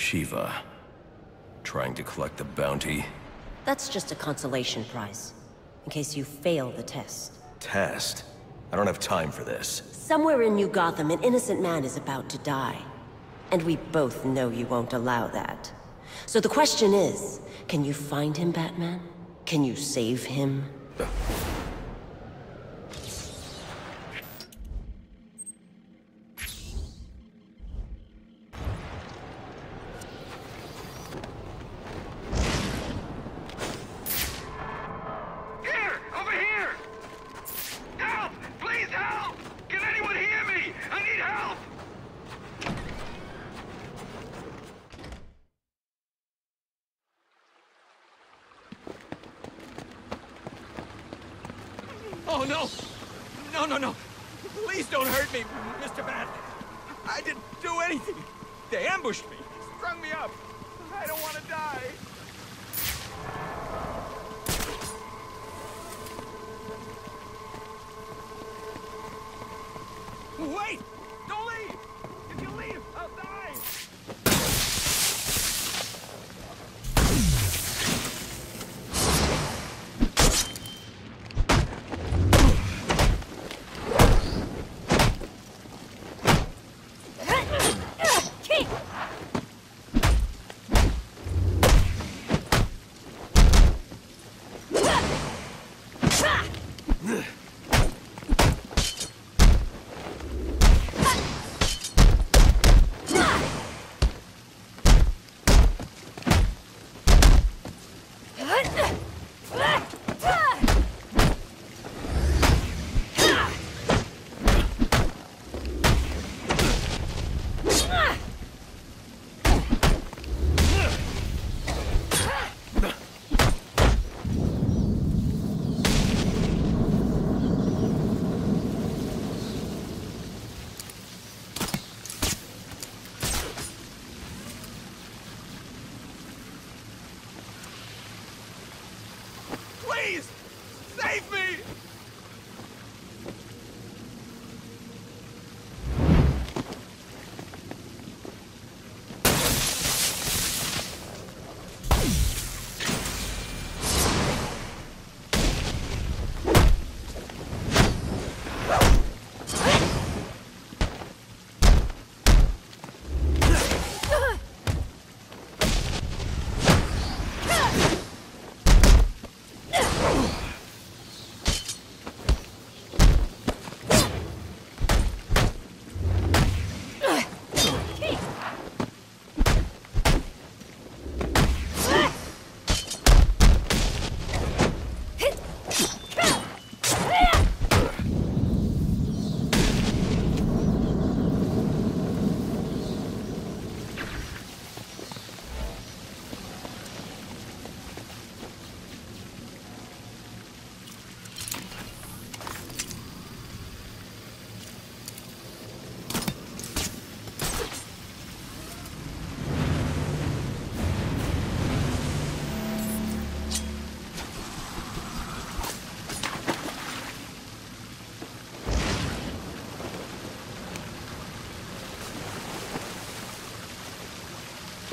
Shiva. Trying to collect the bounty. That's just a consolation prize. In case you fail the test. Test? I don't have time for this. Somewhere in New Gotham, an innocent man is about to die. And we both know you won't allow that. So the question is, can you find him, Batman? Can you save him? Oh, no! No, no, no! Please don't hurt me, Mr. Bat! I didn't do anything! They ambushed me, strung me up! I don't want to die! Wait!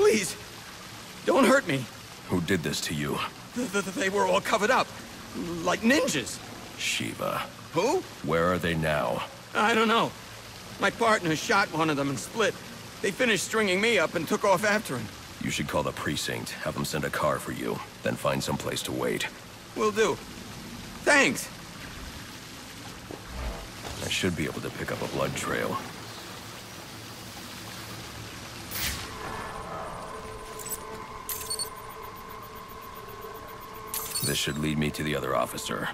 Please! Don't hurt me! Who did this to you? Th- th- They were all covered up. Like ninjas. Shiva. Who? Where are they now? I don't know. My partner shot one of them and split. They finished stringing me up and took off after him. You should call the precinct, have them send a car for you, then find some place to wait. Will do. Thanks. I should be able to pick up a blood trail. This should lead me to the other officer.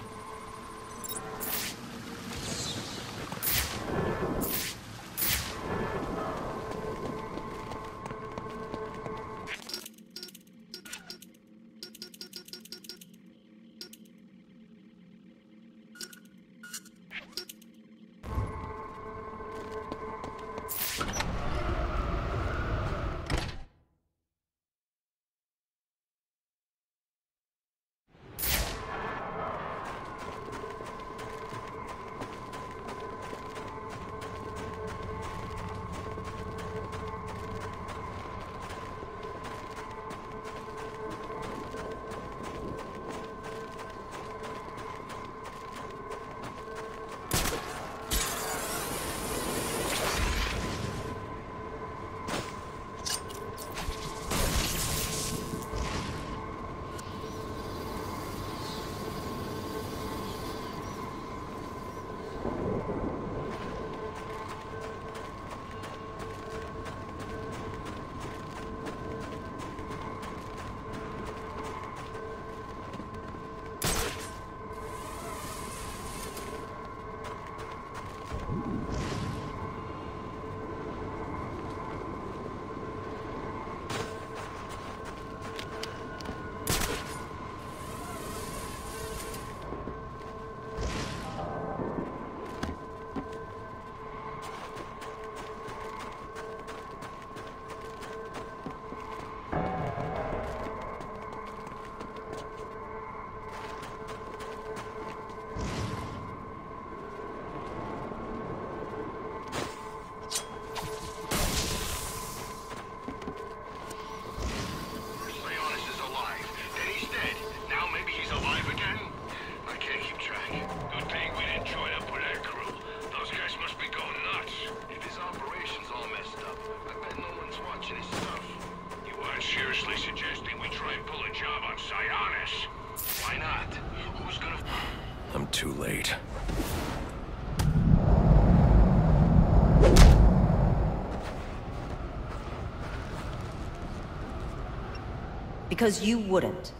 Because you wouldn't.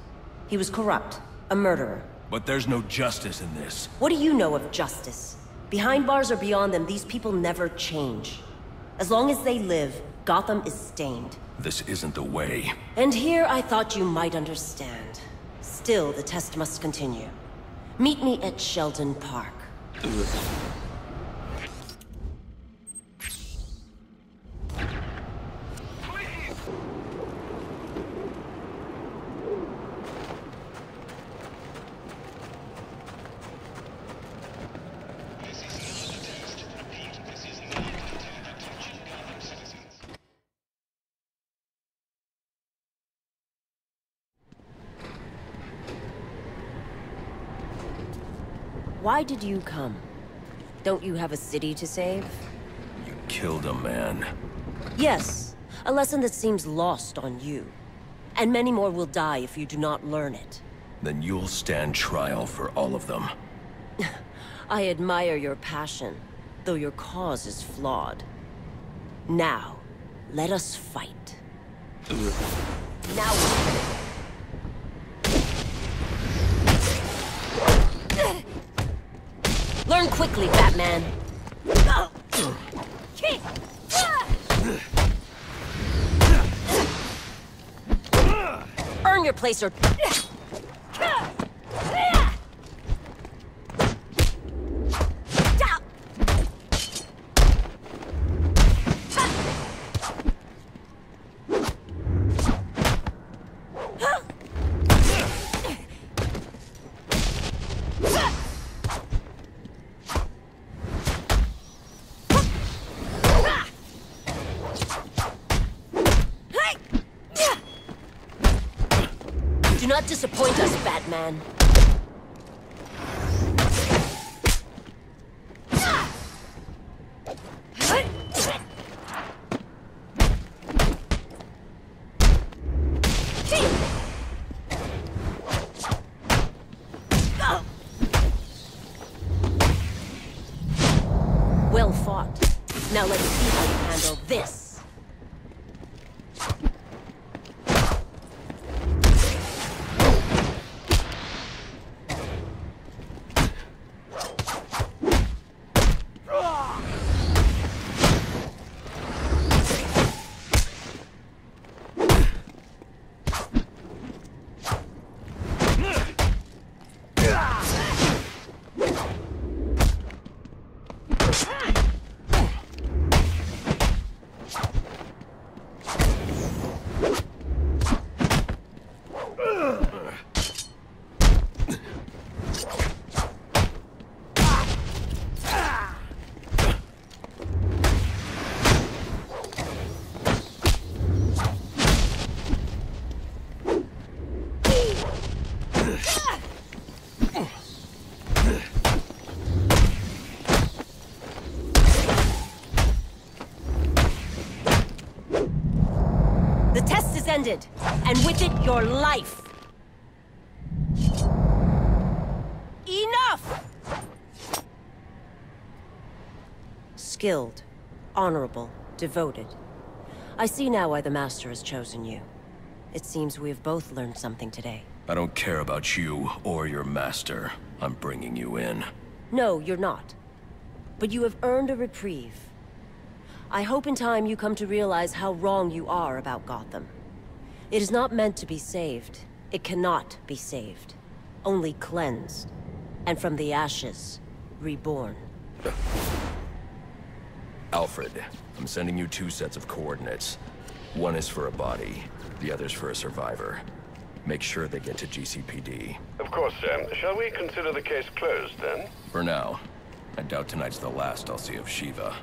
He was corrupt, a murderer. But there's no justice in this. What do you know of justice? Behind bars or beyond them, these people never change. As long as they live, Gotham is stained. This isn't the way. And here I thought you might understand. Still, the test must continue. Meet me at Sheldon Park. Why did you come? Don't you have a city to save? You killed a man. Yes, a lesson that seems lost on you. And many more will die if you do not learn it. Then you'll stand trial for all of them. I admire your passion, though your cause is flawed. Now, let us fight. Now... Learn quickly, Batman. Earn your place or... Do not disappoint us, Batman. Well fought. Now let's see how you handle this. The test is ended, and with it, your life. Enough! Skilled, honorable, devoted. I see now why the Master has chosen you. It seems we have both learned something today. I don't care about you or your master. I'm bringing you in. No, you're not. But you have earned a reprieve. I hope in time you come to realize how wrong you are about Gotham. It is not meant to be saved. It cannot be saved. Only cleansed. And from the ashes, reborn. Alfred, I'm sending you two sets of coordinates. One is for a body, the other's for a survivor. Make sure they get to GCPD. Of course, sir. Shall we consider the case closed, then? For now. I doubt tonight's the last I'll see of Shiva.